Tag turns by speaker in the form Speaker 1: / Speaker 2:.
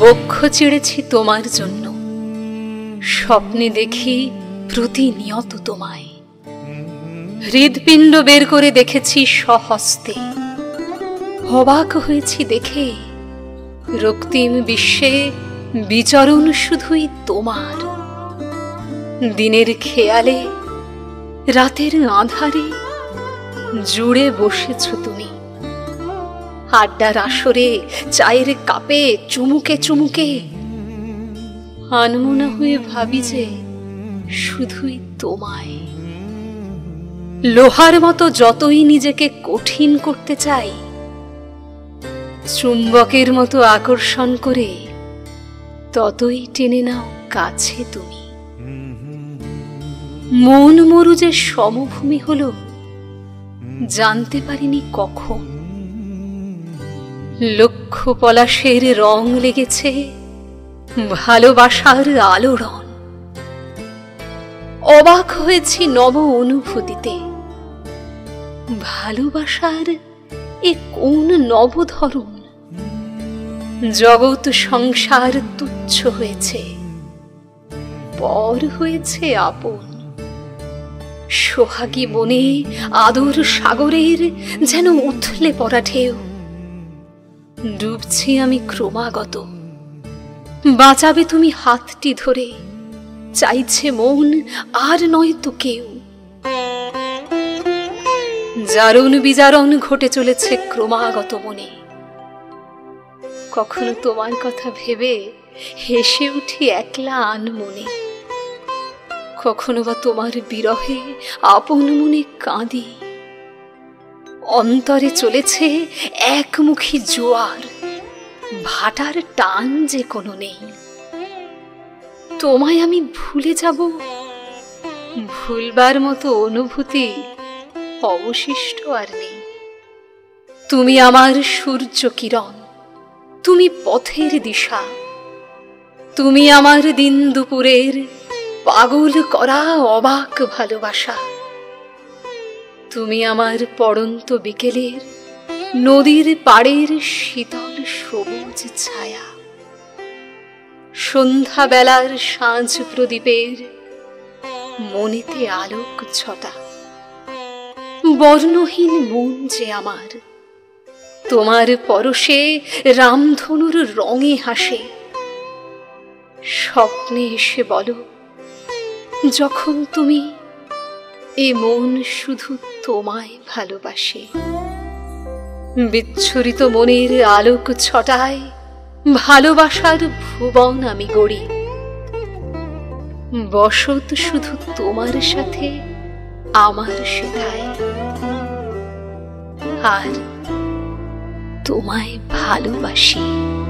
Speaker 1: বক্ষ চিড়েছি তোমার জন্য। স্বপ্নে দেখি প্রতিনিয়ত তোমায়। হৃদপিণ্ড বের করে দেখেছি সহস্তে। অবাক হয়েছি দেখে রক্তিম বিশ্বে বিচরণ শুধুই তোমার। দিনের খেয়ালে, রাতের আধারে জুড়ে বসেছ তুমি। আড্ডার আসরে, চায়ের কাপে, চুমুকে চুমুকে, আনমনা হয়ে ভাবি যে শুধুই তোমায়। লোহার মতো যতই নিজেকে কঠিন করতে চাই, চুম্বকের মতো আকর্ষণ করে ততই টেনে নাও কাছে তুমি। মন মরু যে সমভূমি হলো জানতে পারিনি কখন। লক্ষ পলাশের রং লেগেছে ভালোবাসার আলোড়ন। অবাক হয়েছি নব অনুভূতিতে ভালোবাসার এ কোন নবধরণ? জগৎ সংসার তুচ্ছ হয়েছে। পর হয়েছে আপন। সোহাগী বনে আদর সাগরের যেন উথলে পড়া ঢেউ। ডুবছি আমি ক্রমাগত। বাঁচাবে তুমি হাতটি ধরে। চাইছে মন আর নয় তো কেউ। জারণ বিজারণ ঘটে চলেছে ক্রমাগত মনে কখনো তোমার কথা ভেবে হেসে উঠি একলা আন মনে কখনো বা তোমার বিরহে আপন মনে কাঁদি। অন্তরে চলেছে একমুখী জোয়ার, ভাটার টান যে কোনো নেই। তোমায় আমি ভুলে যাব, ভুলবার মতো অনুভূতি অবশিষ্ট আর নেই। তুমি আমার সূর্য কিরণ তুমি পথের দিশা। তুমি আমার দিন দুপুরের পাগল করা অবাক ভালোবাসা। তুমি আমার পড়ন্ত বিকেলের নদীর পাড়ের শীতল সবুজ ছায়া। সন্ধ্যা বেলার সাঁঝ প্রদীপের মনেতে আলোক ছটা। বর্ণহীন মন যে আমার তোমার পরশে রামধনুর রঙে হাসে। স্বপ্নে এসে বলো, যখন তুমি এ মন শুধু তোমায় ভালোবাসে। বিচ্ছুরিত মনের আলোক ছটায় ভালোবাসার ভুবন আমি গড়ি। বসত শুধু তোমার সাথে, আমার সেটায়। আর তোমায় ভালোবাসি।